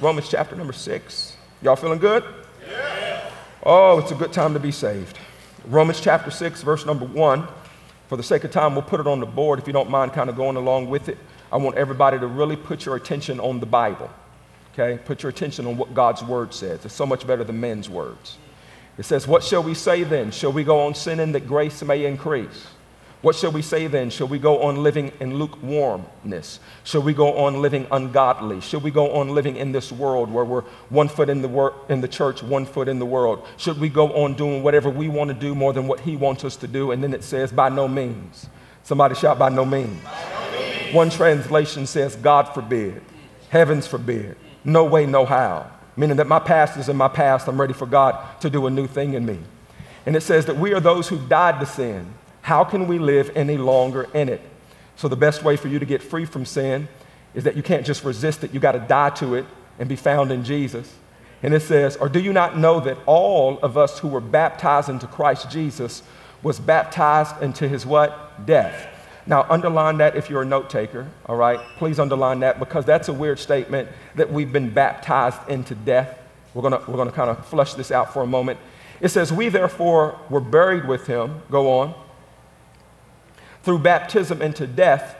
Romans chapter number six. Y'all feeling good? Yeah. Oh, it's a good time to be saved. Romans chapter six, verse number one. For the sake of time, we'll put it on the board if you don't mind kind of going along with it. I want everybody to really put your attention on the Bible. Okay? Put your attention on what God's word says. It's so much better than men's words. It says, What shall we say then? Shall we go on sinning that grace may increase? What shall we say then? Shall we go on living in lukewarmness? Shall we go on living ungodly? Shall we go on living in this world where we're one foot in the, wor- in the church, one foot in the world? Should we go on doing whatever we want to do more than what He wants us to do? And then it says, by no means. Somebody shout, by no means. By no means. One translation says, God forbid, heavens forbid, no way, no how. Meaning that my past is in my past. I'm ready for God to do a new thing in me. And it says that we are those who died to sin how can we live any longer in it? So, the best way for you to get free from sin is that you can't just resist it, you got to die to it and be found in Jesus. And it says, Or do you not know that all of us who were baptized into Christ Jesus was baptized into his what? Death. Now, underline that if you're a note taker, all right? Please underline that because that's a weird statement that we've been baptized into death. We're gonna, we're gonna kind of flush this out for a moment. It says, We therefore were buried with him, go on, through baptism into death,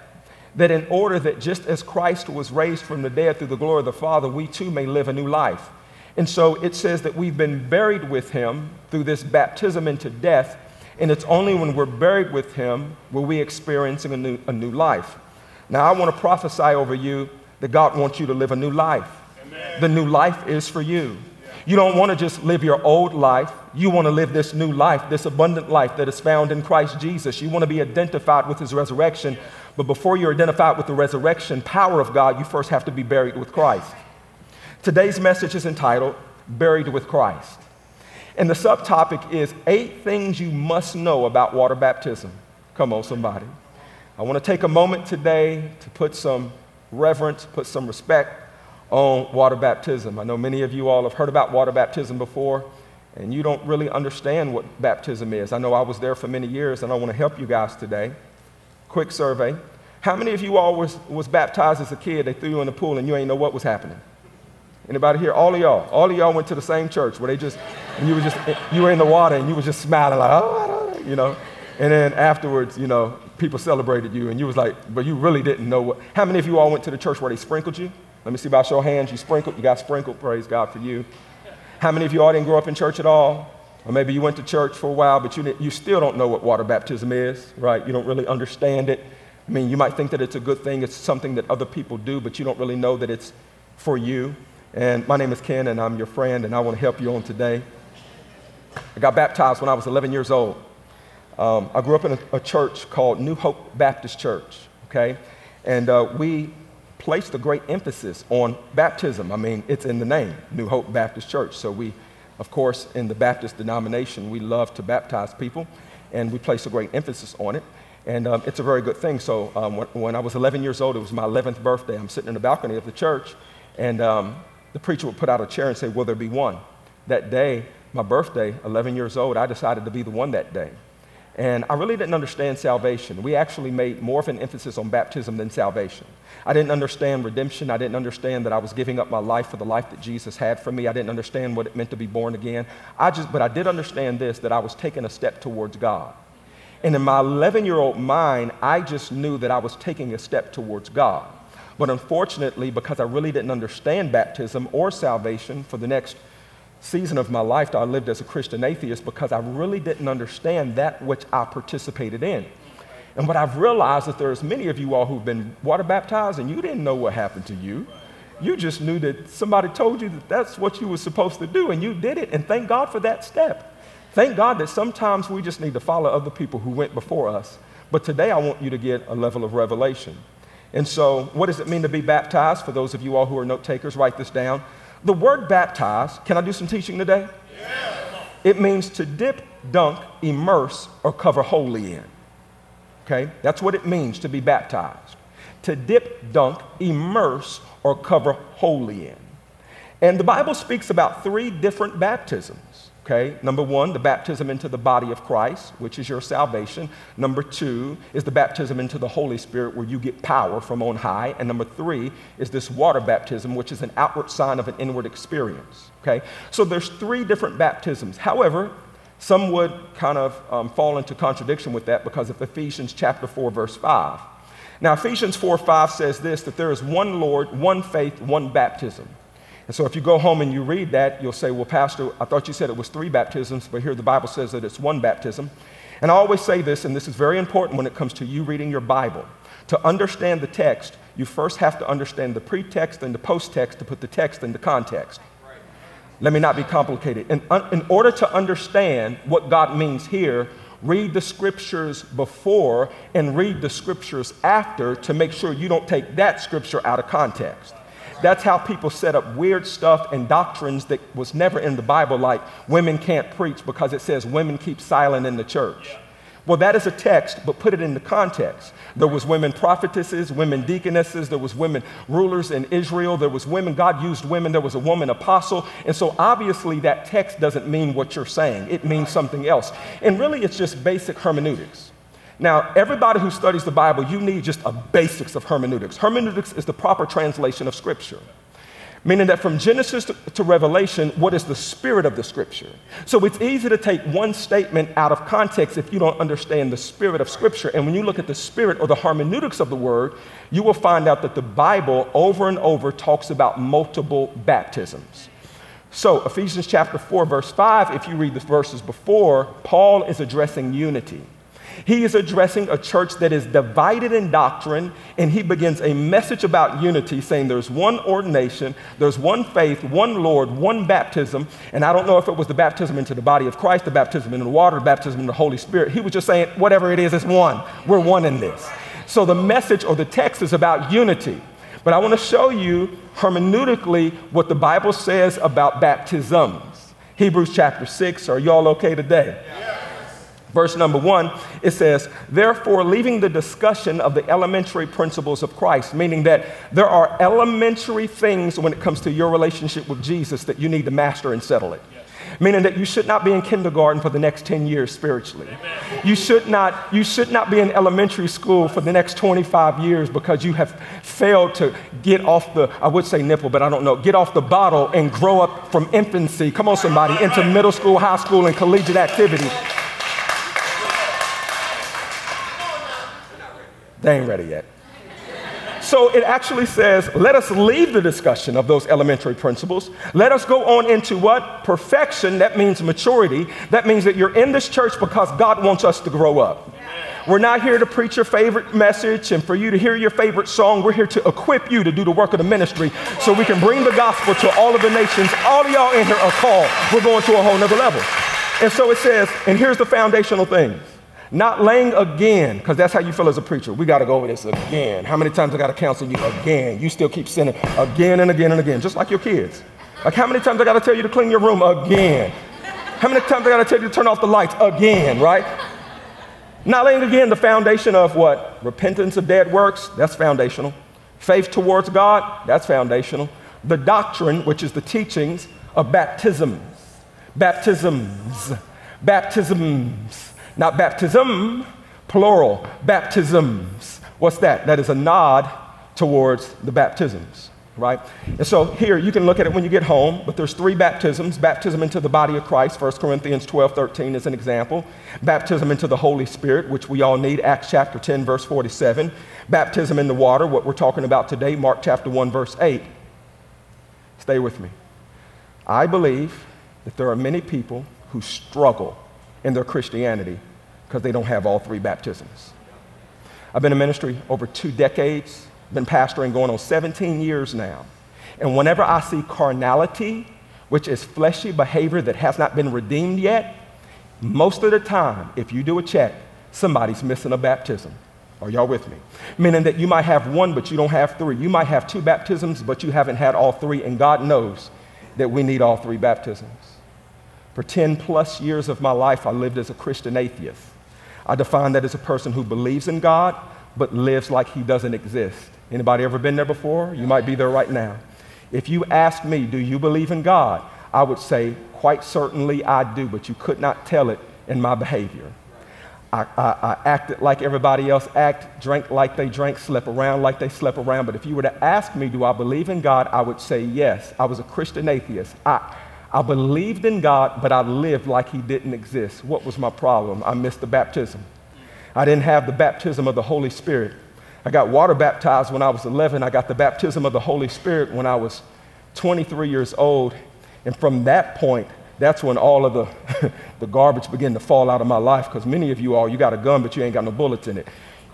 that in order that just as Christ was raised from the dead through the glory of the Father, we too may live a new life. And so it says that we've been buried with him through this baptism into death, and it's only when we're buried with him will we experiencing a new, a new life. Now, I want to prophesy over you that God wants you to live a new life. Amen. The new life is for you. You don't want to just live your old life. You want to live this new life, this abundant life that is found in Christ Jesus. You want to be identified with his resurrection. But before you're identified with the resurrection power of God, you first have to be buried with Christ. Today's message is entitled Buried with Christ. And the subtopic is Eight Things You Must Know About Water Baptism. Come on, somebody. I want to take a moment today to put some reverence, put some respect on water baptism. I know many of you all have heard about water baptism before, and you don't really understand what baptism is. I know I was there for many years, and I want to help you guys today. Quick survey. How many of you all was, was baptized as a kid? They threw you in the pool and you ain't know what was happening. Anybody here? All of y'all. All of y'all went to the same church where they just, you were just, you were in the water and you were just smiling like, oh, you know. And then afterwards, you know, people celebrated you and you was like, but you really didn't know what. How many of you all went to the church where they sprinkled you? Let me see about your hands. You sprinkled, you got sprinkled. Praise God for you. How many of you all didn't grow up in church at all? Or maybe you went to church for a while, but you, you still don't know what water baptism is, right? You don't really understand it. I mean, you might think that it's a good thing, it's something that other people do, but you don't really know that it's for you. And my name is Ken, and I'm your friend, and I want to help you on today. I got baptized when I was 11 years old. Um, I grew up in a, a, church called New Hope Baptist Church, okay? And uh, we placed a great emphasis on baptism. I mean, it's in the name, New Hope Baptist Church. So we, of course, in the Baptist denomination, we love to baptize people, and we place a great emphasis on it. And um, it's a very good thing. So um, when, when, I was 11 years old, it was my 11th birthday. I'm sitting in the balcony of the church, and um, the preacher would put out a chair and say, Will there be one? That day, my birthday, 11 years old, I decided to be the one that day. And I really didn't understand salvation. We actually made more of an emphasis on baptism than salvation. I didn't understand redemption. I didn't understand that I was giving up my life for the life that Jesus had for me. I didn't understand what it meant to be born again. I just, but I did understand this that I was taking a step towards God. And in my 11 year old mind, I just knew that I was taking a step towards God. But unfortunately, because I really didn't understand baptism or salvation for the next season of my life that I lived as a Christian atheist because I really didn't understand that which I participated in. And what I've realized that there's many of you all who've been water baptized and you didn't know what happened to you. You just knew that somebody told you that that's what you were supposed to do and you did it. And thank God for that step. Thank God that sometimes we just need to follow other people who went before us. But today I want you to get a level of revelation. And so, what does it mean to be baptized? For those of you all who are note takers, write this down. The word baptize, can I do some teaching today? Yeah. It means to dip, dunk, immerse, or cover wholly in. Okay? That's what it means to be baptized. To dip, dunk, immerse, or cover wholly in. And the Bible speaks about three different baptisms. Okay, number one, the baptism into the body of Christ, which is your salvation. Number two is the baptism into the Holy Spirit, where you get power from on high. And number three is this water baptism, which is an outward sign of an inward experience. Okay, so there's three different baptisms. However, some would kind of um, fall into contradiction with that because of Ephesians chapter 4, verse 5. Now, Ephesians 4 5 says this that there is one Lord, one faith, one baptism. And so if you go home and you read that, you'll say, Well, Pastor, I thought you said it was three baptisms, but here the Bible says that it's one baptism. And I always say this, and this is very important when it comes to you reading your Bible. To understand the text, you first have to understand the pretext and the post-text to put the text into context. Let me not be complicated. In, in order to understand what God means here, read the scriptures before and read the scriptures after to make sure you don't take that scripture out of context. That's how people set up weird stuff and doctrines that was never in the Bible, like women can't preach because it says women keep silent in the church. Well, that is a text, but put it in the context. There was women prophetesses, women deaconesses, there was women rulers in Israel, there was women, God used women, there was a woman apostle. And so obviously that text doesn't mean what you're saying. It means something else. And really it's just basic hermeneutics. Now, everybody who studies the Bible, you need just a basics of hermeneutics. Hermeneutics is the proper translation of Scripture, meaning that from Genesis to, to, Revelation, what is the spirit of the Scripture? So it's easy to take one statement out of context if you don't understand the spirit of Scripture. And when you look at the spirit or the hermeneutics of the Word, you will find out that the Bible over and over talks about multiple baptisms. So, Ephesians chapter 4, verse 5, if you read the verses before, Paul is addressing unity. He is addressing a church that is divided in doctrine, and he begins a message about unity, saying there's one ordination, there's one faith, one Lord, one baptism. And I don't know if it was the baptism into the body of Christ, the baptism in the water, the baptism in the Holy Spirit. He was just saying, whatever it is, it's one. We're one in this. So the message or the text is about unity. But I want to show you hermeneutically what the Bible says about baptisms. Hebrews chapter 6. Are y'all okay today? Yeah. Verse number one, it says, Therefore, leaving the discussion of the elementary principles of Christ, meaning that there are elementary things when it comes to your relationship with Jesus that you need to master and settle it. Yes. Meaning that you should not be in kindergarten for the next 10 years spiritually. Amen. You should, not, you should not be in elementary school for the next 25 years because you have failed to get off the, I would say nipple, but I don't know, get off the bottle and grow up from infancy, come on somebody, into middle school, high school, and collegiate activity They ain't ready yet. So it actually says, let us leave the discussion of those elementary principles. Let us go on into what? Perfection. That means maturity. That means that you're in this church because God wants us to grow up. We're not here to preach your favorite message and for you to hear your favorite song. We're here to equip you to do the work of the ministry so we can bring the gospel to all of the nations. All of y'all in here are called. We're going to a whole nother level. And so it says, and here's the foundational thing not laying again, because that's how you feel as a preacher. We got to go over this again. How many times I got to counsel you again? You still keep sinning again and again and again, just like your kids. Like, how many times I got to tell you to clean your room again? How many times I got to tell you to turn off the lights again, right? Not laying again the foundation of what? Repentance of dead works, that's foundational. Faith towards God, that's foundational. The doctrine, which is the teachings of baptisms. Baptisms. Baptisms not baptism, plural, baptisms. What's that? That is a nod towards the baptisms, right? And so here you can look at it when you get home, but there's three baptisms baptism into the body of Christ, 1 Corinthians 12 13 is an example. Baptism into the Holy Spirit, which we all need, Acts chapter 10, verse 47. Baptism in the water, what we're talking about today, Mark chapter 1, verse 8. Stay with me. I believe that there are many people who struggle in their Christianity because they don't have all three baptisms. I've been in ministry over two decades, been pastoring going on 17 years now. And whenever I see carnality, which is fleshy behavior that has not been redeemed yet, most of the time, if you do a check, somebody's missing a baptism. Are y'all with me? Meaning that you might have one, but you don't have three. You might have two baptisms, but you haven't had all three, and God knows that we need all three baptisms. For 10 plus years of my life, I lived as a Christian atheist. I define that as a person who believes in God but lives like he doesn't exist. Anybody ever been there before? You might be there right now. If you ask me, do you believe in God? I would say, quite certainly I do, but you could not tell it in my behavior. I, I, I, acted like everybody else act, drank like they drank, slept around like they slept around. But if you were to ask me, do I believe in God? I would say yes. I was a Christian atheist. I, I believed in God, but I lived like he didn't exist. What was my problem? I missed the baptism. I didn't have the baptism of the Holy Spirit. I got water baptized when I was 11. I got the baptism of the Holy Spirit when I was 23 years old. And from that point, that's when all of the, the garbage began to fall out of my life because many of you all, you got a gun, but you ain't got no bullets in it.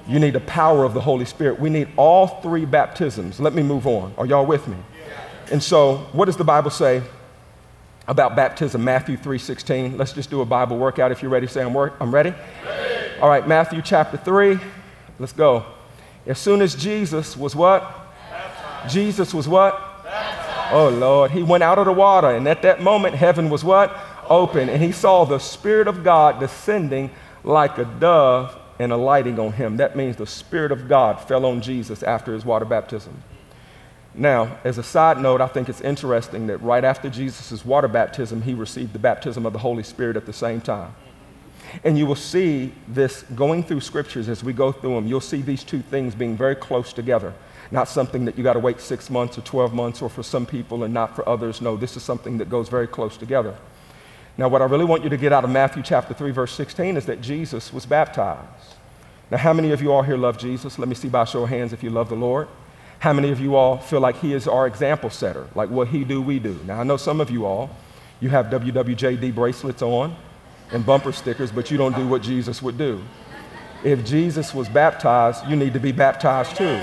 You need the power of the Holy Spirit. We need all three baptisms. Let me move on. Are y'all with me? And so, what does the Bible say about baptism? Matthew 3:16. Let's just do a Bible workout. If you're ready, say I'm, work- I'm ready. ready. All right, Matthew chapter 3. Let's go. As soon as Jesus was what? Baptized. Jesus was what? Baptized. Oh Lord, he went out of the water, and at that moment, heaven was what? Open, and he saw the Spirit of God descending like a dove and alighting on him. That means the Spirit of God fell on Jesus after his water baptism. Now, as a side note, I think it's interesting that right after Jesus' water baptism, he received the baptism of the Holy Spirit at the same time. And you will see this going through scriptures as we go through them. You'll see these two things being very close together. Not something that you got to wait six months or 12 months or for some people and not for others. No, this is something that goes very close together. Now, what I really want you to get out of Matthew chapter 3, verse 16 is that Jesus was baptized. Now, how many of you all here love Jesus? Let me see by show of hands if you love the Lord. How many of you all feel like he is our example setter? Like what he do, we do. Now, I know some of you all, you have WWJD bracelets on and bumper stickers, but you don't do what Jesus would do. If Jesus was baptized, you need to be baptized too.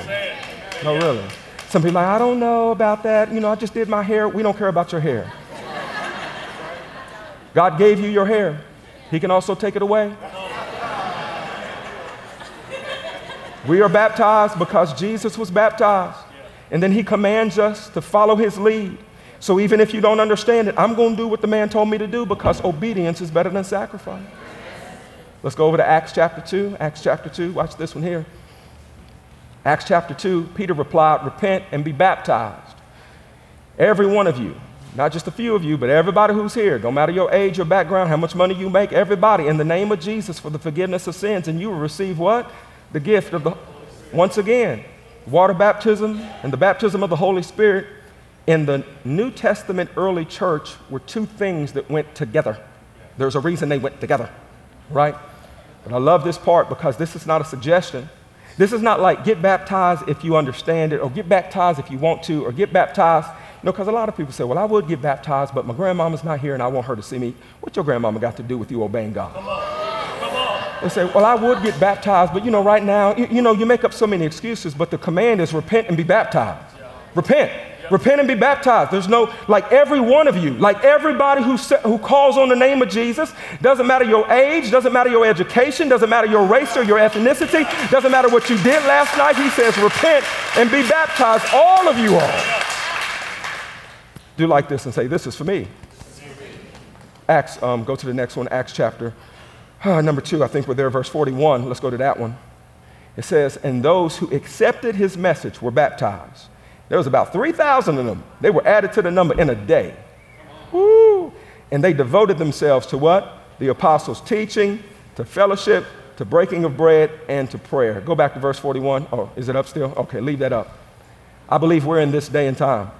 No, really. Some people are like, I don't know about that. You know, I just did my hair. We don't care about your hair. God gave you your hair. He can also take it away. We are baptized because Jesus was baptized. And then he commands us to follow his lead. So even if you don't understand it, I'm going to do what the man told me to do because obedience is better than sacrifice. Let's go over to Acts chapter 2. Acts chapter 2. Watch this one here. Acts chapter 2, Peter replied, Repent and be baptized. Every one of you, not just a few of you, but everybody who's here, no matter your age your background, how much money you make, everybody, in the name of Jesus for the forgiveness of sins, and you will receive what? The gift of the, once again, water baptism and the baptism of the Holy Spirit. In the New Testament early church were two things that went together. There's a reason they went together, right? But I love this part because this is not a suggestion. This is not like get baptized if you understand it, or get baptized if you want to, or get baptized. Know, because a lot of people say, well, I would get baptized, but my grandmama's not here and I want her to see me. What your grandmama got to do with you obeying God? They say, well, I would get baptized, but you know, right now, you, you know, you make up so many excuses, but the command is repent and be baptized. Yeah. Repent. Repent and be baptized. There's no, like every one of you, like everybody who, who calls on the name of Jesus, doesn't matter your age, doesn't matter your education, doesn't matter your race or your ethnicity, doesn't matter what you did last night. He says, repent and be baptized, all of you all. Do like this and say, This is for me. Acts, um, go to the next one, Acts chapter uh, number two. I think we're there, verse 41. Let's go to that one. It says, And those who accepted his message were baptized. There was about 3,000 of them. They were added to the number in a day. Woo! And they devoted themselves to what? The apostles' teaching, to fellowship, to breaking of bread, and to prayer. Go back to verse 41. Oh, is it up still? Okay, leave that up. I believe we're in this day and time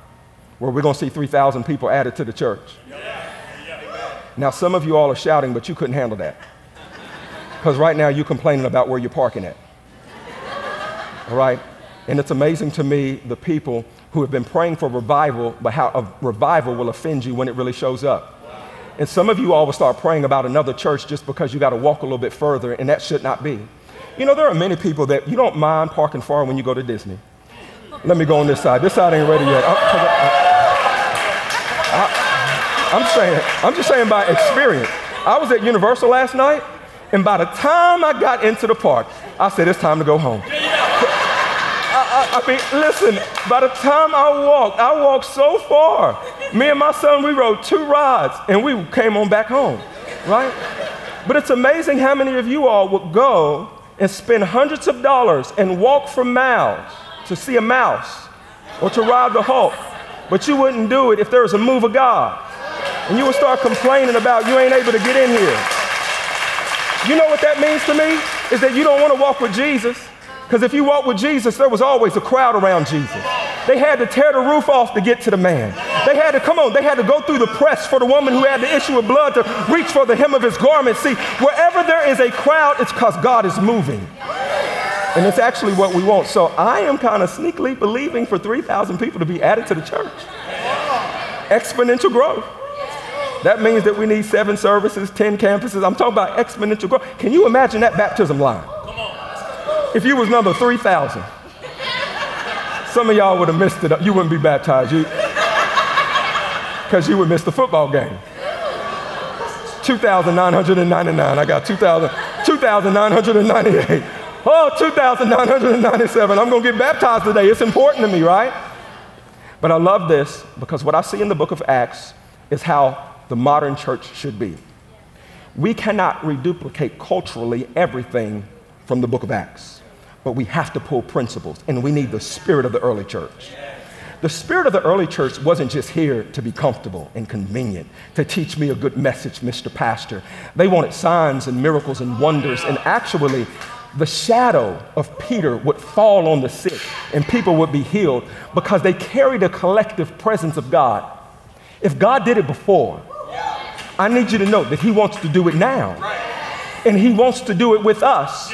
where we're going to see 3,000 people added to the church. Now, some of you all are shouting, but you couldn't handle that. Because right now you're complaining about where you're parking at. All right? And it's amazing to me the people who have been praying for revival, but how a revival will offend you when it really shows up. And some of you all will start praying about another church just because you got to walk a little bit further, and that should not be. You know, there are many people that you don't mind parking far when you go to Disney. Let me go on this side. This side ain't ready yet. I, am saying, I'm just saying by experience. I was at Universal last night, and by the time I got into the park, I said, it's time to go home. I, I, mean, listen, by the time I walked, I walked so far. Me and my son, we rode two rides and we came on back home, right? But it's amazing how many of you all would go and spend hundreds of dollars and walk for miles to see a mouse or to ride the Hulk, but you wouldn't do it if there was a move of God. And you would start complaining about you ain't able to get in here. You know what that means to me? Is that you don't want to walk with Jesus. Because if you walk with Jesus, there was always a crowd around Jesus. They had to tear the roof off to get to the man. They had to, come on, they had to go through the press for the woman who had the issue of blood to reach for the hem of his garment. See, wherever there is a crowd, it's because God is moving. And it's actually what we want. So I am kind of sneakily believing for 3,000 people to be added to the church. Exponential growth. That means that we need seven services, 10 campuses. I'm talking about exponential growth. Can you imagine that baptism line? If you was number 3,000, some of y'all would have missed it. You wouldn't be baptized. You, because you would miss the football game. 2,999. I got 2,000, 2,998. Oh, 2,997. I'm going to get baptized today. It's important to me, right? But I love this because what I see in the book of Acts is how the modern church should be. We cannot reduplicate culturally everything from the book of Acts, but we have to pull principles, and we need the spirit of the early church. The spirit of the early church wasn't just here to be comfortable and convenient, to teach me a good message, Mr. Pastor. They wanted signs and miracles and wonders, and actually, the shadow of Peter would fall on the sick and people would be healed because they carried a collective presence of God. If God did it before, I need you to know that He wants to do it now. And He wants to do it with us.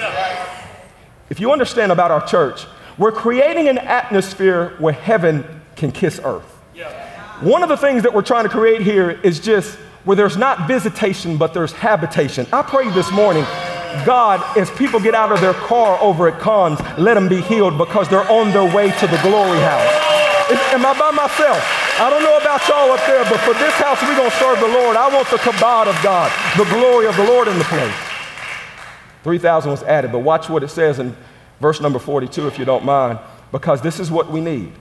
If you understand about our church, we're creating an atmosphere where heaven can kiss earth. One of the things that we're trying to create here is just where there's not visitation, but there's habitation. I prayed this morning God, as people get out of their car over at Cons, let them be healed because they're on their way to the glory house. Am I by myself? I don't know about y'all up there, but for this house, we're going to serve the Lord. I want the kabod of God, the glory of the Lord in the place. 3,000 was added, but watch what it says in verse number 42, if you don't mind, because this is what we need.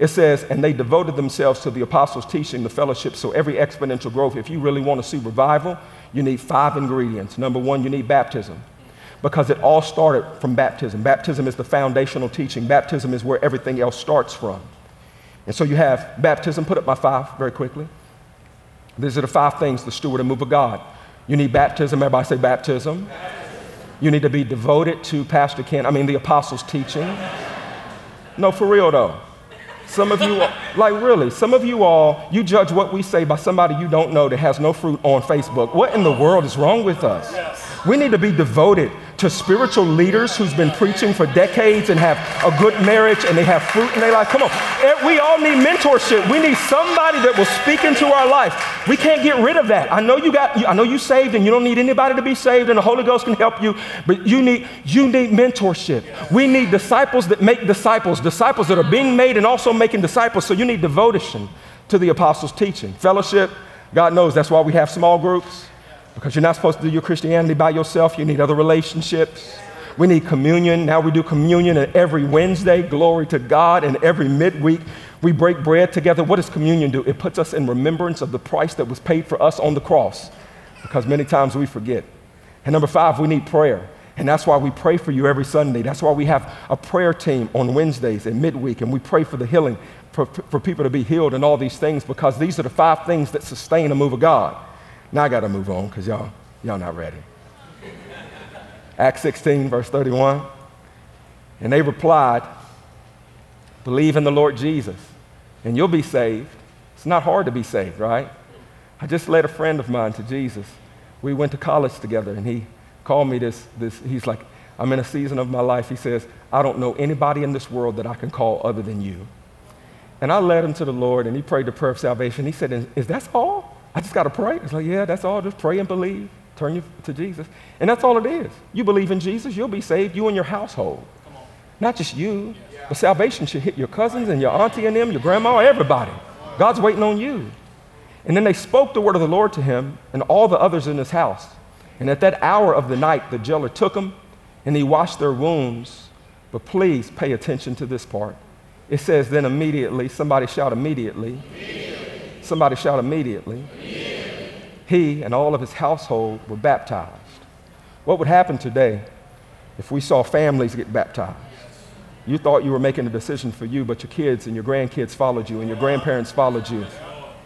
It says, and they devoted themselves to the apostles' teaching, the fellowship. So every exponential growth, if you really want to see revival, you need five ingredients. Number one, you need baptism because it all started from baptism. Baptism is the foundational teaching, baptism is where everything else starts from. And so you have baptism, put up my five very quickly. These are the five things the steward and move of God. You need baptism, everybody say baptism. You need to be devoted to Pastor Ken, I mean the apostles' teaching. No, for real though. Some of you, like really, some of you all, you judge what we say by somebody you don't know that has no fruit on Facebook. What in the world is wrong with us? We need to be devoted to spiritual leaders who's been preaching for decades and have a good marriage and they have fruit in their life. Come on. Eh, we all need mentorship. We need somebody that will speak into our life. We can't get rid of that. I know you got I know you saved and you don't need anybody to be saved and the Holy Ghost can help you, but you need you need mentorship. We need disciples that make disciples, disciples that are being made and also making disciples. So you need devotion to the apostles' teaching. Fellowship, God knows that's why we have small groups because you're not supposed to do your Christianity by yourself. You need other relationships. We need communion. Now we do communion and every Wednesday. Glory to God. And every midweek, we break bread together. What does communion do? It puts us in remembrance of the price that was paid for us on the cross because many times we forget. And number five, we need prayer. And that's why we pray for you every Sunday. That's why we have a prayer team on Wednesdays and midweek, and we pray for the healing, for, for people to be healed and all these things because these are the five things that sustain a move of God. Now I got to move on because y'all, y'all not ready. Acts 16, verse 31. And they replied, Believe in the Lord Jesus, and you'll be saved. It's not hard to be saved, right? I just led a friend of mine to Jesus. We went to college together, and he called me this, this. He's like, I'm in a season of my life. He says, I don't know anybody in this world that I can call other than you. And I led him to the Lord, and he prayed the prayer of salvation. He said, Is that all? I just got to pray. It's like, yeah, that's all. Just pray and believe. Turn you to Jesus. And that's all it is. You believe in Jesus, you'll be saved, you and your household. Not just you, but salvation should hit your cousins and your auntie and them, your grandma, everybody. God's waiting on you. And then they spoke the word of the Lord to him and all the others in his house. And at that hour of the night, the jailer took them and he washed their wounds. But please pay attention to this part. It says, then immediately, somebody shout immediately. immediately Somebody shout immediately. immediately. He and all of his household were baptized. What would happen today if we saw families get baptized? You thought you were making a decision for you, but your kids and your grandkids followed you, and your grandparents followed you.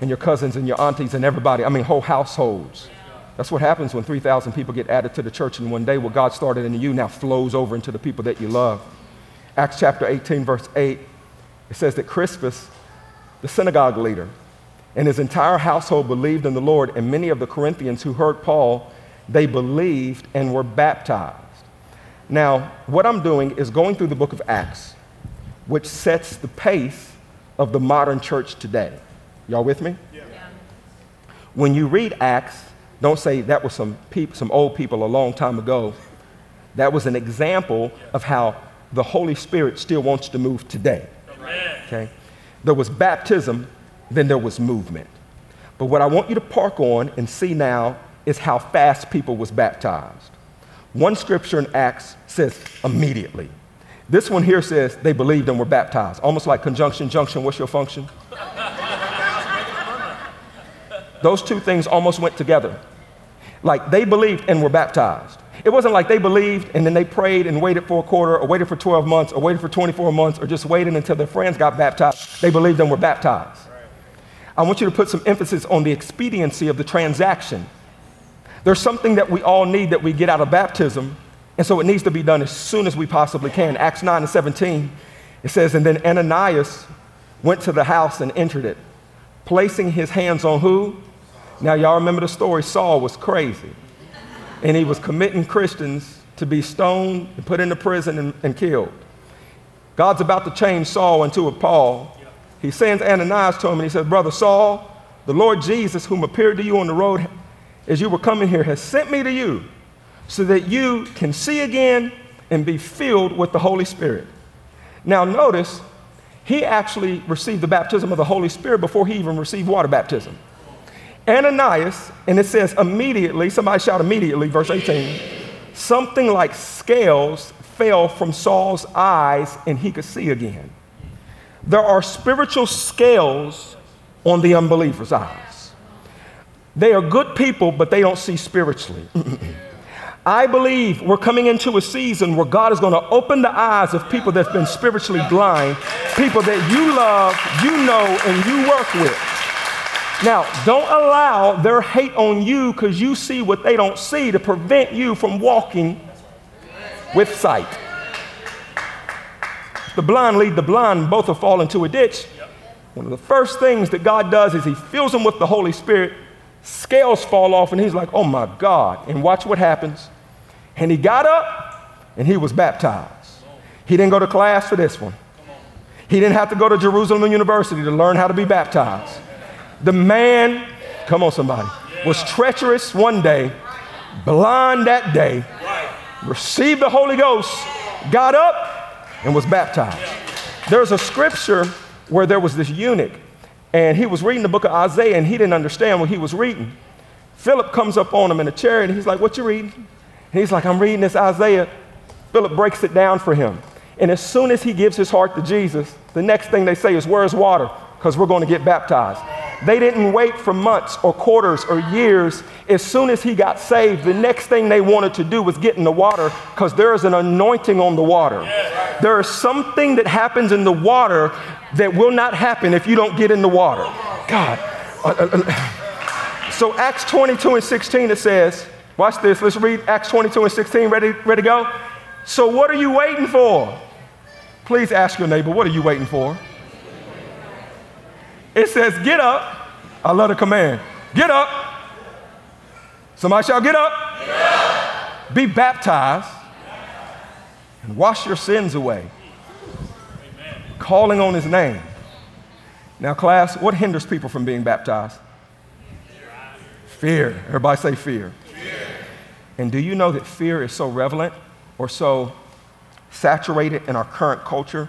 and your cousins and your aunties and everybody. I mean, whole households. That's what happens when 3,000 people get added to the church in one day. What God started in you now flows over into the people that you love. Acts chapter 18, verse 8, it says that Crispus, the synagogue leader, and his entire household believed in the Lord, and many of the Corinthians who heard Paul, they believed and were baptized. Now, what I'm doing is going through the book of Acts, which sets the pace of the modern church today. Y'all with me? Yeah. When you read Acts, don't say that was some, peop- some old people a long time ago. That was an example of how the Holy Spirit still wants to move today. Okay? There was baptism, then there was movement. But what I want you to park on and see now is how fast people was baptized. One scripture in Acts says immediately. This one here says they believed and were baptized. Almost like conjunction, junction, what's your function? Those two things almost went together. Like they believed and were baptized. It wasn't like they believed and then they prayed and waited for a quarter or waited for 12 months or waited for 24 months or just waited until their friends got baptized. They believed and were baptized. I want you to put some emphasis on the expediency of the transaction. There's something that we all need that we get out of baptism, and so it needs to be done as soon as we possibly can. Acts 9 and 17, it says, And then Ananias went to the house and entered it, placing his hands on who? Now, y'all remember the story Saul was crazy, and he was committing Christians to be stoned and put into prison and, and killed. God's about to change Saul into a Paul. He sends Ananias to him and he says, Brother Saul, the Lord Jesus, whom appeared to you on the road as you were coming here, has sent me to you so that you can see again and be filled with the Holy Spirit. Now, notice, he actually received the baptism of the Holy Spirit before he even received water baptism. Ananias, and it says immediately, somebody shout immediately, verse 18, something like scales fell from Saul's eyes and he could see again. There are spiritual scales on the unbeliever's eyes. They are good people, but they don't see spiritually. I believe we're coming into a season where God is going to open the eyes of people that's been spiritually blind, people that you love, you know, and you work with. Now, don't allow their hate on you because you see what they don't see to prevent you from walking with sight. The blind lead the blind, both will fall into a ditch. One of the first things that God does is He fills them with the Holy Spirit, scales fall off, and He's like, oh my God. And watch what happens. And He got up and He was baptized. He didn't go to class for this one. He didn't have to go to Jerusalem University to learn how to be baptized. The man, come on, somebody, was treacherous one day, blind that day, received the Holy Ghost, got up, and was baptized. There's a scripture where there was this eunuch, and he was reading the book of Isaiah, and he didn't understand what he was reading. Philip comes up on him in a chariot, and he's like, What you reading? And he's like, I'm reading this Isaiah. Philip breaks it down for him. And as soon as he gives his heart to Jesus, the next thing they say is, Where's water? Because we're going to get baptized. They didn't wait for months or quarters or years. As soon as he got saved, the next thing they wanted to do was get in the water because there is an anointing on the water. There is something that happens in the water that will not happen if you don't get in the water. God. Uh, uh, uh, so, Acts 22 and 16, it says, watch this. Let's read Acts 22 and 16. Ready, ready to go? So, what are you waiting for? Please ask your neighbor, what are you waiting for? It says, Get up. I love the command. Get up. Somebody shall get up. Get up. Be baptized wash your sins away. Amen. Calling on his name. Now, class, what hinders people from being baptized? Fear. Everybody say fear. fear. And do you know that fear is so relevant or so saturated in our current culture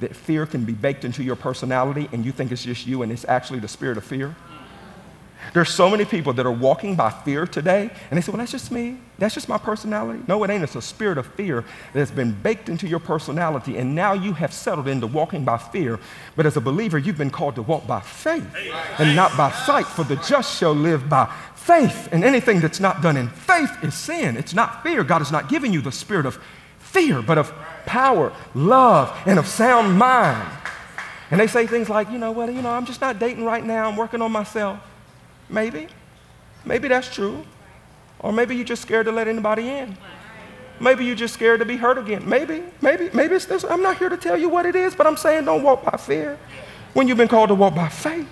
that fear can be baked into your personality and you think it's just you and it's actually the spirit of fear? There's so many people that are walking by fear today, and they say, Well, that's just me. That's just my personality. No, it ain't. It's a spirit of fear that's been baked into your personality, and now you have settled into walking by fear. But as a believer, you've been called to walk by faith and not by sight, for the just shall live by faith. And anything that's not done in faith is sin. It's not fear. God has not given you the spirit of fear, but of power, love, and of sound mind. And they say things like, you know what, you know, I'm just not dating right now, I'm working on myself. Maybe. Maybe that's true. Or maybe you're just scared to let anybody in. Maybe you're just scared to be hurt again. Maybe, maybe, maybe it's this. I'm not here to tell you what it is, but I'm saying don't walk by fear when you've been called to walk by faith.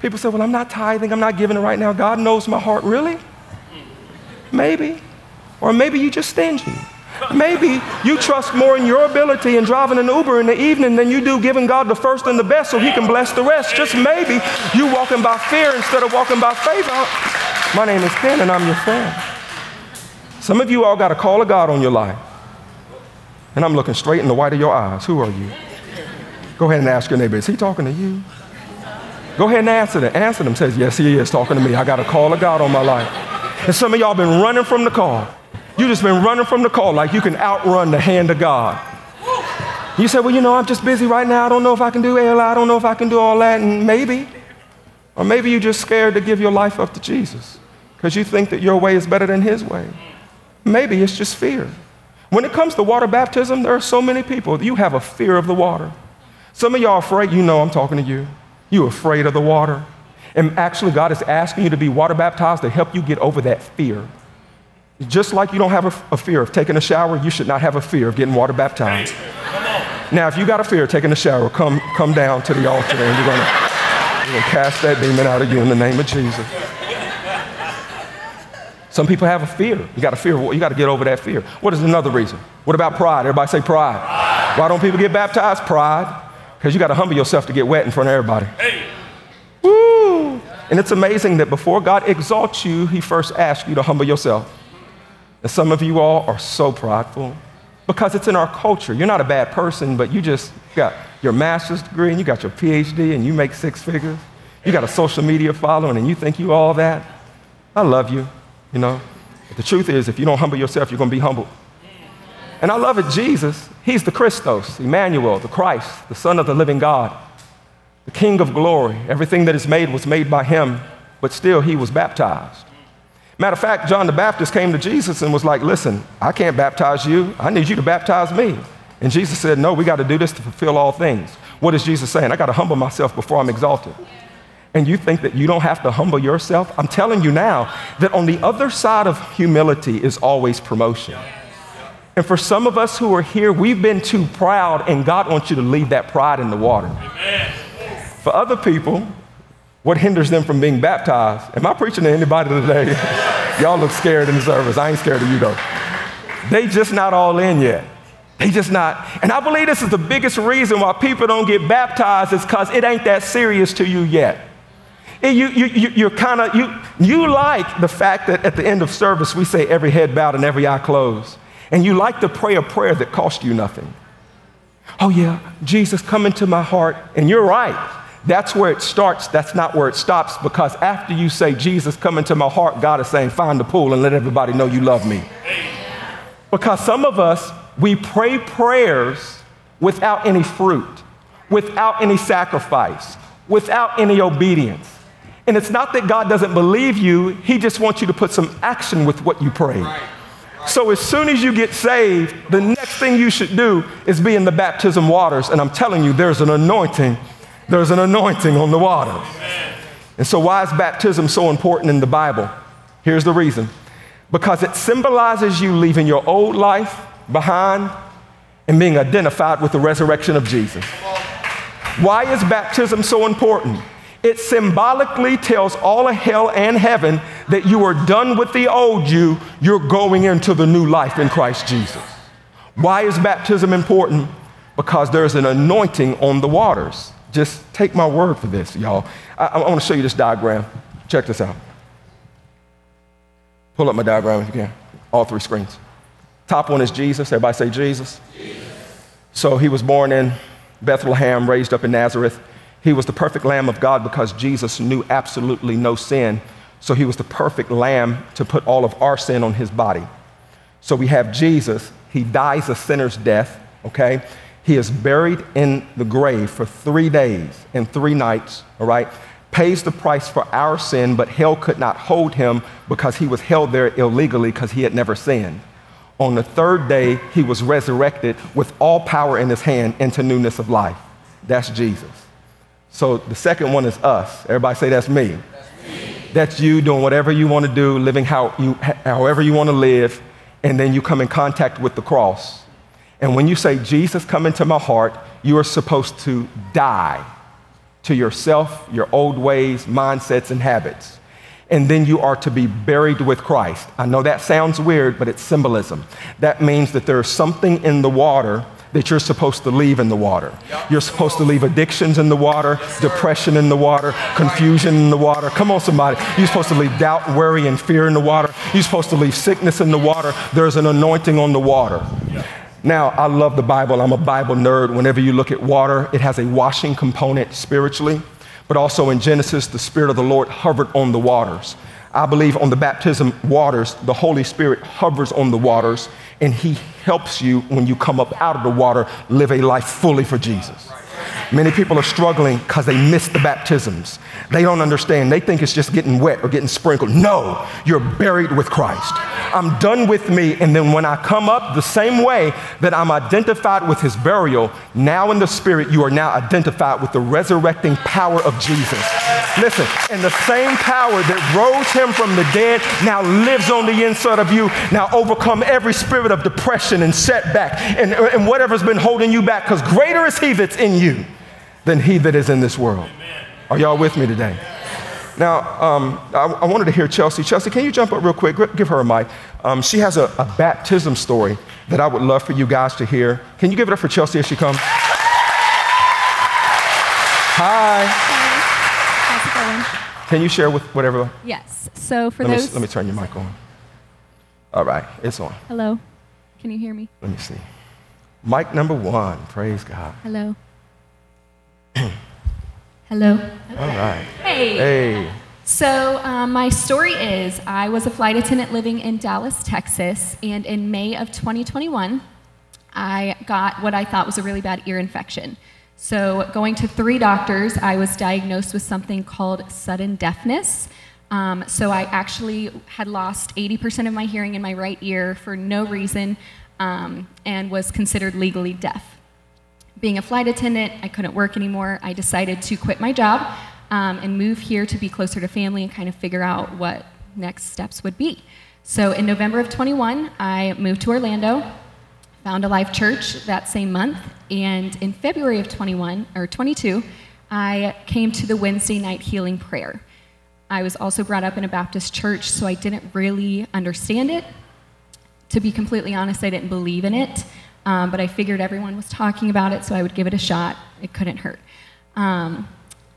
People say, well, I'm not tithing, I'm not giving it right now. God knows my heart. Really? Maybe. Or maybe you're just stingy. Maybe you trust more in your ability in driving an Uber in the evening than you do giving God the first and the best so he can bless the rest. Just maybe you walking by fear instead of walking by faith. Uh, my name is Ken and I'm your friend. Some of you all got a call of God on your life. And I'm looking straight in the white of your eyes. Who are you? Go ahead and ask your neighbor, is he talking to you? Go ahead and answer them. Answer them. Says, yes, he is talking to me. I got a call of God on my life. And some of y'all been running from the call. You just been running from the call like you can outrun the hand of God. You say, well, you know, I'm just busy right now. I don't know if I can do ALI. I don't know if I can do all that. And maybe, or maybe you're just scared to give your life up to Jesus because you think that your way is better than his way. Maybe it's just fear. When it comes to water baptism, there are so many people, you have a fear of the water. Some of y'all afraid, you know I'm talking to you. You're afraid of the water. And actually, God is asking you to be water baptized to help you get over that fear. Just like you don't have a, a, fear of taking a shower, you should not have a fear of getting water baptized. Now, if you got a fear of taking a shower, come, come down to the altar and we're going to cast that demon out of you in the name of Jesus. Some people have a fear. You got a fear. You got to get over that fear. What is another reason? What about pride? Everybody say pride. pride. Why don't people get baptized? Pride. Because you got to humble yourself to get wet in front of everybody. Hey. Woo! And it's amazing that before God exalts you, He first asks you to humble yourself. And some of you all are so prideful because it's in our culture. You're not a bad person, but you just got your master's degree and you got your PhD and you make six figures. You got a social media following and you think you all that. I love you, you know. But the truth is, if you don't humble yourself, you're going to be humbled. And I love it, Jesus, he's the Christos, Emmanuel, the Christ, the Son of the living God, the King of glory. Everything that is made was made by him, but still he was baptized. Matter of fact, John the Baptist came to Jesus and was like, Listen, I can't baptize you. I need you to baptize me. And Jesus said, No, we got to do this to fulfill all things. What is Jesus saying? I got to humble myself before I'm exalted. And you think that you don't have to humble yourself? I'm telling you now that on the other side of humility is always promotion. And for some of us who are here, we've been too proud, and God wants you to leave that pride in the water. Amen. For other people, what hinders them from being baptized? Am I preaching to anybody today? Y'all look scared in the service. I ain't scared of you though. They just not all in yet. They just not. And I believe this is the biggest reason why people don't get baptized is because it ain't that serious to you yet. You, you, you, you're kind of, you, you like the fact that at the end of service we say every head bowed and every eye closed. And you like to pray a prayer that costs you nothing. Oh, yeah, Jesus, come into my heart. And you're right. That's where it starts. That's not where it stops because after you say, Jesus, come into my heart, God is saying, find the pool and let everybody know you love me. Because some of us, we pray prayers without any fruit, without any sacrifice, without any obedience. And it's not that God doesn't believe you, He just wants you to put some action with what you pray. So, as soon as you get saved, the next thing you should do is be in the baptism waters. And I'm telling you, there's an anointing there's an anointing on the water. And so, why is baptism so important in the Bible? Here's the reason because it symbolizes you leaving your old life behind and being identified with the resurrection of Jesus. Why is baptism so important? It symbolically tells all of hell and heaven that you are done with the old you, you're going into the new life in Christ Jesus. Why is baptism important? Because there's an anointing on the waters. Just take my word for this, y'all. I, I want to show you this diagram. Check this out. Pull up my diagram if you can. All three screens. Top one is Jesus. Everybody say Jesus. Jesus. So he was born in Bethlehem, raised up in Nazareth. He was the perfect Lamb of God because Jesus knew absolutely no sin. So he was the perfect Lamb to put all of our sin on his body. So we have Jesus. He dies a sinner's death, okay? He is buried in the grave for three days and three nights, all right? Pays the price for our sin, but hell could not hold him because he was held there illegally because he had never sinned. On the third day, he was resurrected with all power in his hand into newness of life. That's Jesus. So the second one is us. Everybody say that's me. That's, me. that's you doing whatever you want to do, living how you, however you want to live, and then you come in contact with the cross. And when you say, Jesus, come into my heart, you are supposed to die to yourself, your old ways, mindsets, and habits. And then you are to be buried with Christ. I know that sounds weird, but it's symbolism. That means that there is something in the water that you're supposed to leave in the water. You're supposed to leave addictions in the water, depression in the water, confusion in the water. Come on, somebody. You're supposed to leave doubt, worry, and fear in the water. You're supposed to leave sickness in the water. There's an anointing on the water. Now, I love the Bible. I'm a Bible nerd. Whenever you look at water, it has a washing component spiritually, but also in Genesis, the Spirit of the Lord hovered on the waters. I believe on the baptism waters, the Holy Spirit hovers on the waters, and He helps you when you come up out of the water live a life fully for Jesus. Many people are struggling because they miss the baptisms. They don't understand. They think it's just getting wet or getting sprinkled. No, you're buried with Christ. I'm done with me. And then when I come up the same way that I'm identified with his burial, now in the spirit, you are now identified with the resurrecting power of Jesus. Listen, and the same power that rose him from the dead now lives on the inside of you. Now overcome every spirit of depression and setback and, and whatever's been holding you back because greater is he that's in you than he that is in this world. Are y'all with me today? Now, um, I, I, wanted to hear Chelsea. Chelsea, can you jump up real quick? Give her a mic. Um, she has a, a, baptism story that I would love for you guys to hear. Can you give it up for Chelsea as she comes? Hi. How's it going? Can you share with whatever? Yes. So for let those. Me, let me turn your mic on. All right, it's on. Hello. Can you hear me? Let me see. Mic number one. Praise God. Hello. Hello. All right. Hey. Hey. So, um, my story is I was a flight attendant living in Dallas, Texas, and in May of 2021, I got what I thought was a really bad ear infection. So, going to three doctors, I was diagnosed with something called sudden deafness. Um, so, I actually had lost 80% of my hearing in my right ear for no reason um, and was considered legally deaf being a flight attendant, I couldn't work anymore. I decided to quit my job um, and move here to be closer to family and kind of figure out what next steps would be. So in November of 21, I moved to Orlando, found Alive Church that same month, and in February of 21 or 22, I came to the Wednesday night healing prayer. I was also brought up in a Baptist church, so I didn't really understand it. To be completely honest, I didn't believe in it. Um, but I figured everyone was talking about it, so I would give it a shot. It couldn't hurt. Um,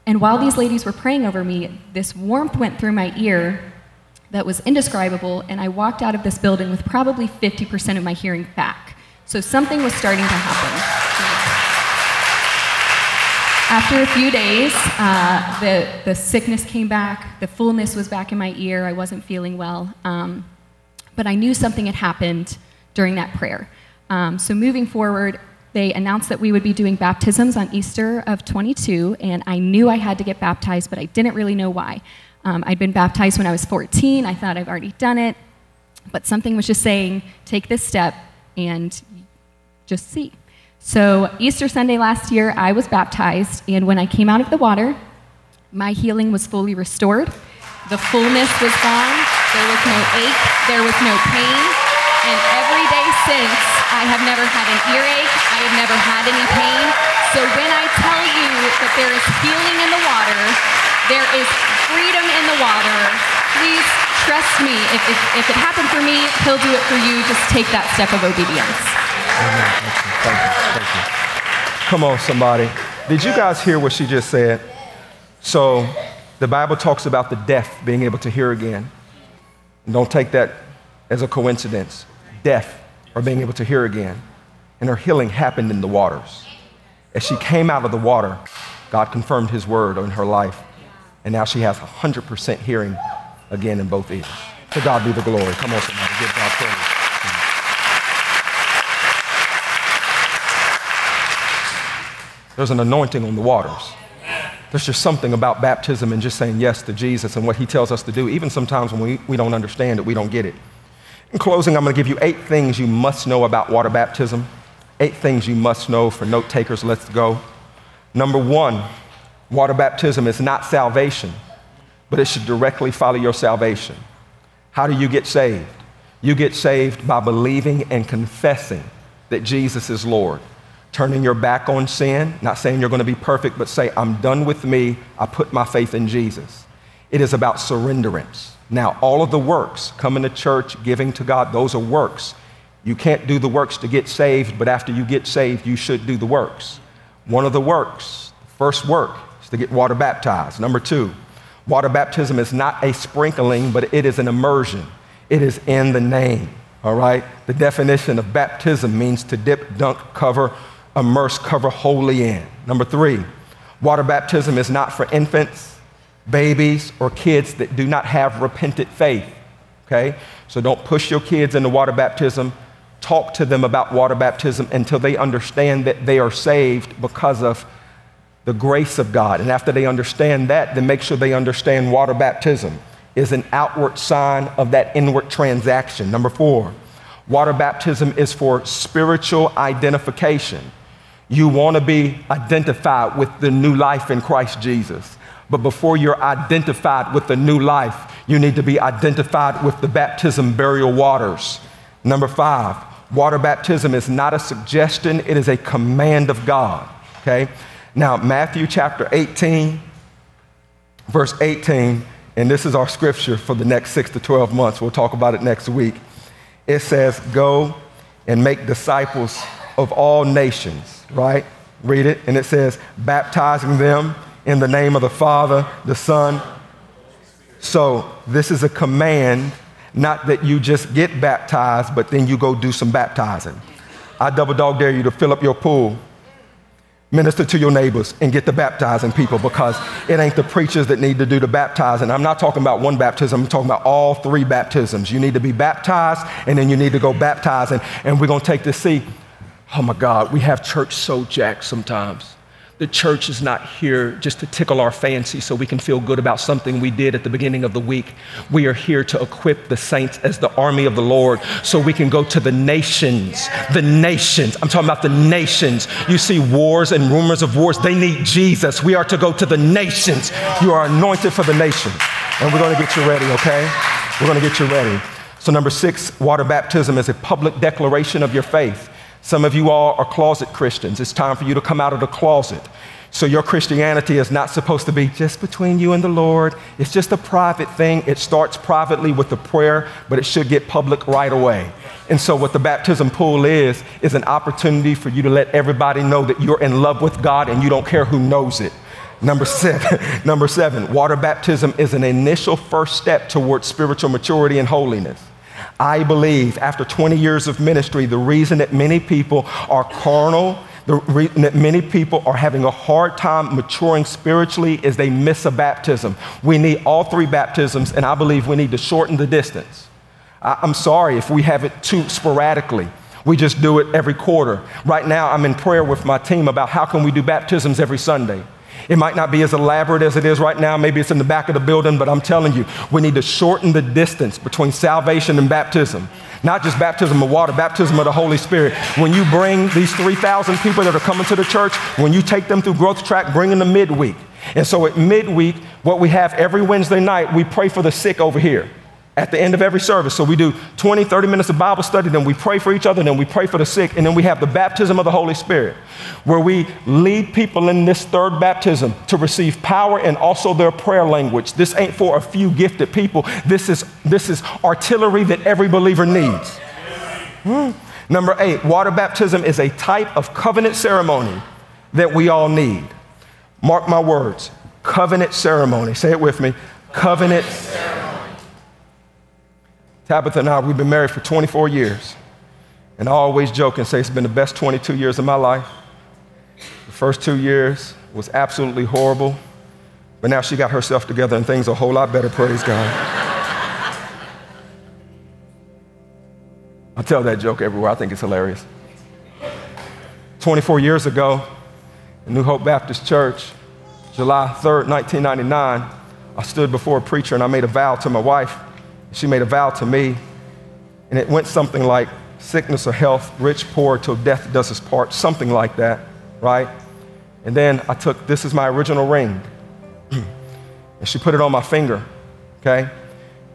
and while these ladies were praying over me, this warmth went through my ear that was indescribable, and I walked out of this building with probably 50% of my hearing back. So something was starting to happen. After a few days, uh, the, the sickness came back, the fullness was back in my ear, I wasn't feeling well. Um, but I knew something had happened during that prayer. Um, so moving forward, they announced that we would be doing baptisms on Easter of 22, and I knew I had to get baptized, but I didn't really know why. Um, I'd been baptized when I was 14. I thought I've already done it, but something was just saying, take this step and just see. So, Easter Sunday last year, I was baptized, and when I came out of the water, my healing was fully restored. The fullness was gone. There was no ache. There was no pain. And every day since, I have never had an earache. I have never had any pain. So when I tell you that there is healing in the water, there is freedom in the water, please trust me. If, if, if it happened for me, he'll do it for you. Just take that step of obedience. Thank you. Thank you. Come on, somebody. Did you guys hear what she just said? So, the Bible talks about the deaf being able to hear again. Don't take that as a coincidence. Deaf or being able to hear again. And her healing happened in the waters. As she came out of the water, God confirmed his word in her life. And now she has 100% hearing again in both ears. To God be the glory. Come on, somebody, give God praise. There's an anointing on the waters. There's just something about baptism and just saying yes to Jesus and what he tells us to do. Even sometimes when we, we don't understand it, we don't get it. In closing, I'm going to give you eight things you must know about water baptism. Eight things you must know for note takers. Let's go. Number one, water baptism is not salvation, but it should directly follow your salvation. How do you get saved? You get saved by believing and confessing that Jesus is Lord. Turning your back on sin, not saying you're going to be perfect, but say, I'm done with me. I put my faith in Jesus. It is about surrenderance. Now, all of the works, coming to church, giving to God, those are works. You can't do the works to get saved, but after you get saved, you should do the works. One of the works, the first work, is to get water baptized. Number two, water baptism is not a sprinkling, but it is an immersion. It is in the name, all right? The definition of baptism means to dip, dunk, cover, immerse, cover wholly in. Number three, water baptism is not for infants, babies, or kids that do not have repentant faith, okay? So don't push your kids into water baptism talk to them about water baptism until they understand that they are saved because of the grace of God. And after they understand that, then make sure they understand water baptism is an outward sign of that inward transaction. Number four, water baptism is for spiritual identification. You want to be identified with the new life in Christ Jesus. But before you're identified with the new life, you need to be identified with the baptism burial waters. Number five, Water baptism is not a suggestion, it is a command of God. Okay? Now, Matthew chapter 18, verse 18, and this is our scripture for the next six to 12 months. We'll talk about it next week. It says, Go and make disciples of all nations, right? Read it. And it says, baptizing them in the name of the Father, the Son. So, this is a command not that you just get baptized, but then you go do some baptizing. I double dog dare you to fill up your pool, minister to your neighbors, and get the baptizing people because it ain't the preachers that need to do the baptizing. I'm not talking about one baptism, I'm talking about all three baptisms. You need to be baptized, and then you need to go baptizing. And we're going to take this seat. Oh my God, we have church so jacked sometimes. The church is not here just to tickle our fancy so we can feel good about something we did at the beginning of the week. We are here to equip the saints as the army of the Lord so we can go to the nations. The nations. I'm talking about the nations. You see wars and rumors of wars, they need Jesus. We are to go to the nations. You are anointed for the nations. And we're going to get you ready, okay? We're going to get you ready. So, number six, water baptism is a public declaration of your faith. Some of you all are closet Christians. It's time for you to come out of the closet. So, your Christianity is not supposed to be just between you and the Lord. It's just a private thing. It starts privately with the prayer, but it should get public right away. And so, what the baptism pool is, is an opportunity for you to let everybody know that you're in love with God and you don't care who knows it. Number seven, number seven, water baptism is an initial first step towards spiritual maturity and holiness. I believe after 20 years of ministry, the reason that many people are carnal, the reason that many people are having a hard time maturing spiritually is they miss a baptism. We need all three baptisms, and I believe we need to shorten the distance. I'm sorry if we have it too sporadically. We just do it every quarter. Right now, I'm in prayer with my team about how can we do baptisms every Sunday. It might not be as elaborate as it is right now. Maybe it's in the back of the building, but I'm telling you, we need to shorten the distance between salvation and baptism. Not just baptism of water, baptism of the Holy Spirit. When you bring these 3,000 people that are coming to the church, when you take them through growth track, bring them to midweek. And so at midweek, what we have every Wednesday night, we pray for the sick over here at the end of every service. So we do 20, 30 minutes of Bible study, then we pray for each other, then we pray for the sick, and then we have the baptism of the Holy Spirit, where we lead people in this third baptism to receive power and also their prayer language. This ain't for a few gifted people. This is, this is artillery that every believer needs. Hmm. Number eight, water baptism is a type of covenant ceremony that we all need. Mark my words, covenant ceremony. Say it with me. Covenant ceremony. Tabatha and I, we've been married for 24 years. And I always joke and say it's been the best 22 years of my life. The first two years was absolutely horrible, but now she got herself together and things are a whole lot better, praise God. I tell that joke everywhere, I think it's hilarious. 24 years ago, in New Hope Baptist Church, July 3rd, 1999, I stood before a preacher and I made a vow to my wife she made a vow to me, and it went something like sickness or health, rich, poor, till death does us part, something like that, right? And then I took, this is my original ring. and she put it on my finger, okay?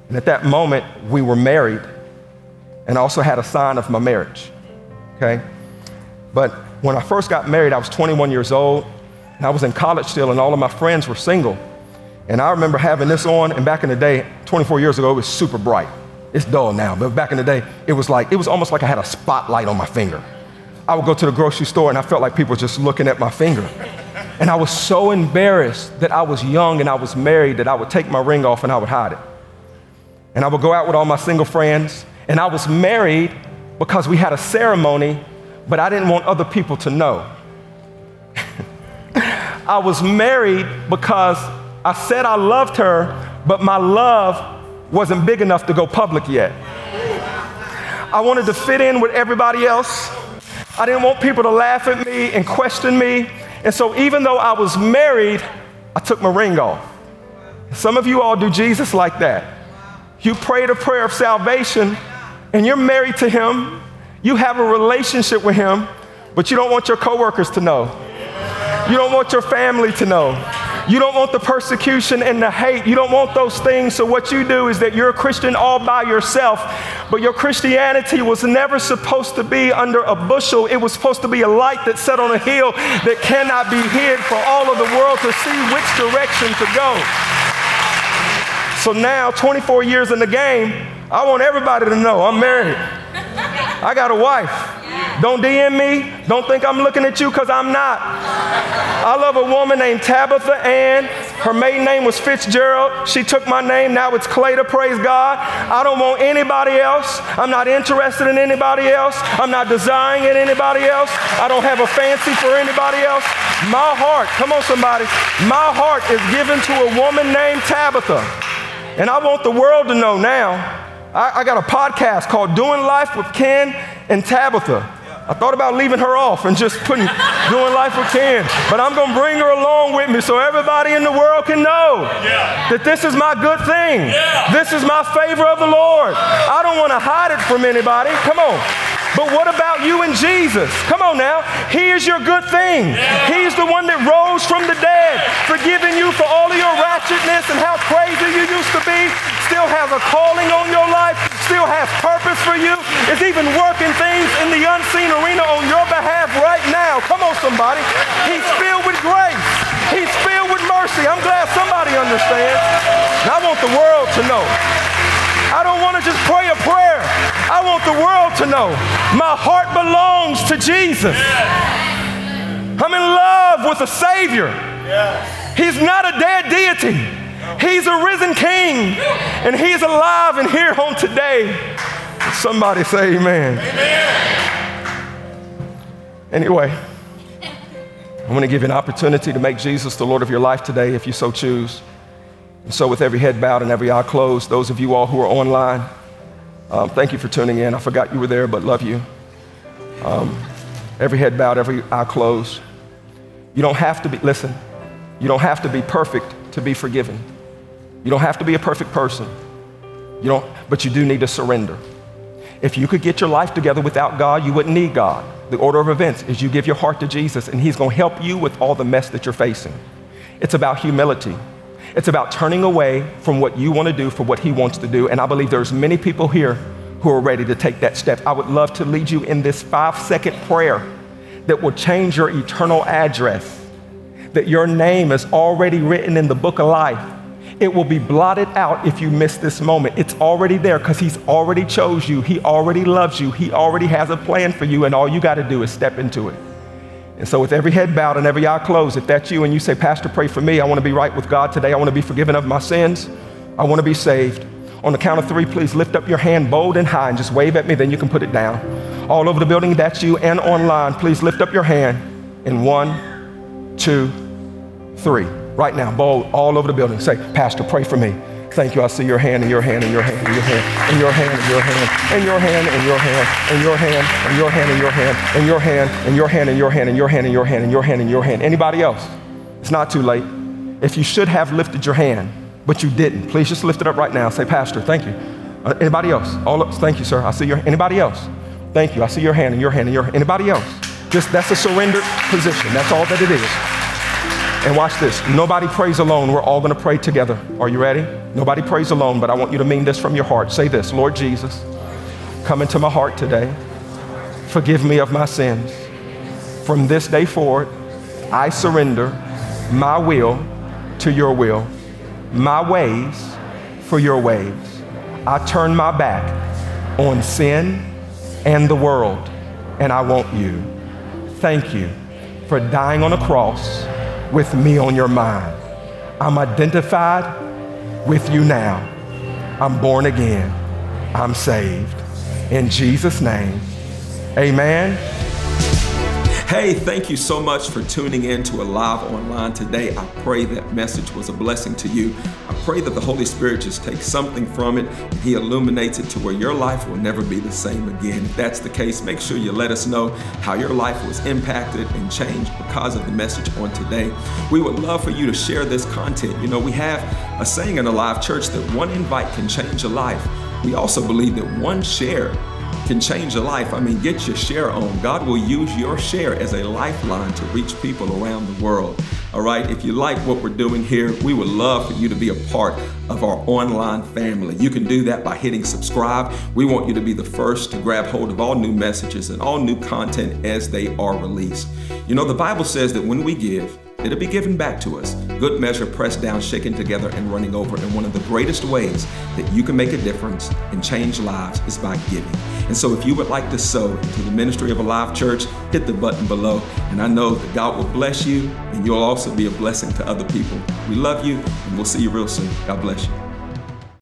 And at that moment, we were married. And I also had a sign of my marriage, okay? But when I first got married, I was 21 years old. And I was in college still, and all of my friends were single. And I remember having this on, and back in the day, 24 years ago, it was super bright. It's dull now, but back in the day, it was like, it was almost like I had a spotlight on my finger. I would go to the grocery store and I felt like people were just looking at my finger. And I was so embarrassed that I was young and I was married that I would take my ring off and I would hide it. And I would go out with all my single friends. And I was married because we had a ceremony, but I didn't want other people to know. I was married because I said I loved her, but my love wasn't big enough to go public yet. I wanted to fit in with everybody else. I didn't want people to laugh at me and question me. And so, even though I was married, I took my ring off. Some of you all do Jesus like that. You prayed a prayer of salvation and you're married to him. You have a relationship with him, but you don't want your coworkers to know. You don't want your family to know. You don't want the persecution and the hate. You don't want those things. So, what you do is that you're a Christian all by yourself, but your Christianity was never supposed to be under a bushel. It was supposed to be a light that set on a hill that cannot be hid for all of the world to see which direction to go. So, now, 24 years in the game, I want everybody to know I'm married. I got a wife. Don't DM me. Don't think I'm looking at you because I'm not. I love a woman named Tabatha Ann. Her maiden name was Fitzgerald. She took my name. Now it's Claytor. Praise God. I don't want anybody else. I'm not interested in anybody else. I'm not desiring in anybody else. I don't have a fancy for anybody else. My heart, come on, somebody. My heart is given to a woman named Tabatha. And I want the world to know now. I, I got a podcast called Doing Life with Ken and Tabatha. I thought about leaving her off and just putting doing life with Ken, but I'm going to bring her along with me so everybody in the world can know yeah. that this is my good thing. Yeah. This is my favor of the Lord. I don't want to hide it from anybody. Come on. But what about you and Jesus? Come on now. He is your good thing. Yeah. He's the one that rose from the dead, forgiving you for all of your ratchetness and how crazy you used to be. Still has a calling on your life, still has purpose for you, is even working things in the unseen arena on your behalf right now. Come on, somebody. He's filled with grace. He's filled with mercy. I'm glad somebody understands. And I want the world to know. I don't want to just pray a prayer. I want the world to know my heart belongs to Jesus. I'm in love with a Savior. He's not a dead deity. He's a risen king, and He's alive and here on today. Somebody say amen. amen. Anyway, I'm going to give you an opportunity to make Jesus the Lord of your life today if you so choose. And so, with every head bowed and every eye closed, those of you all who are online, um, thank you for tuning in. I forgot you were there, but love you. Um, every head bowed, every eye closed. You don't have to be, listen, you don't have to be perfect to be forgiven. You don't have to be a perfect person. You don't, but you do need to surrender. If you could get your life together without God, you wouldn't need God the order of events is you give your heart to Jesus, and He's going to help you with all the mess that you're facing. It's about humility. It's about turning away from what you want to do for what He wants to do. And I believe there's many people here who are ready to take that step. I would love to lead you in this five second prayer that will change your eternal address, that your name is already written in the book of life it will be blotted out if you miss this moment. It's already there because He's already chose you. He already loves you. He already has a plan for you, and all you got to do is step into it. And so, with every head bowed and every eye closed, if that's you and you say, Pastor, pray for me, I want to be right with God today, I want to be forgiven of my sins, I want to be saved. On the count of three, please lift up your hand bold and high and just wave at me, then you can put it down. All over the building, that's you, and online, please lift up your hand in one, two, three right now, bold, all over the building. Say, Pastor, pray for me. Thank you. I see your hand and your hand and your hand and your hand and your hand and your hand and your hand and your hand and your hand and your hand and your hand and your hand and your hand and your hand and your hand and your hand and your hand and your hand. Anybody else? It's not too late. If you should have lifted your hand, but you didn't, please just lift it up right now. Say, Pastor, thank you. Uh, anybody else? All of, thank you, sir. I see your. Anybody else? Thank you. I see your hand and your hand and your. Anybody else? Just that's a surrendered position. That's all that it is. And watch this. Nobody prays alone. We're all going to pray together. Are you ready? Nobody prays alone, but I want you to mean this from your heart. Say this Lord Jesus, come into my heart today. Forgive me of my sins. From this day forward, I surrender my will to your will, my ways for your ways. I turn my back on sin and the world, and I want you. Thank you for dying on a cross with me on your mind. I'm identified with you now. I'm born again. I'm saved. In Jesus' name, amen. Hey, thank you so much for tuning in to Alive Online today. I pray that message was a blessing to you. I pray that the Holy Spirit just takes something from it and He illuminates it to where your life will never be the same again. If that's the case, make sure you let us know how your life was impacted and changed because of the message on today. We would love for you to share this content. You know, we have a saying in Alive Church that one invite can change a life. We also believe that one share can change a life. I mean, get your share on. God will use your share as a lifeline to reach people around the world. All right, if you like what we're doing here, we would love for you to be a part of our online family. You can do that by hitting subscribe. We want you to be the first to grab hold of all new messages and all new content as they are released. You know, the Bible says that when we give, it'll be given back to us. Good measure, pressed down, shaken together, and running over. And one of the greatest ways that you can make a difference and change lives is by giving. And so if you would like to sow into the ministry of Alive Church, hit the button below. And I know that God will bless you and you'll also be a blessing to other people. We love you and we'll see you real soon. God bless you.